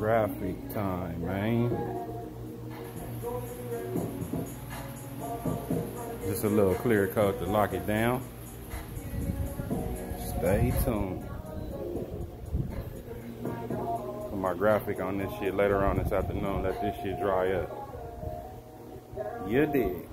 Graphic time, man. Just a little clear coat to lock it down. Stay tuned. Put my graphic on this shit later on this afternoon. Let this shit dry up. You did.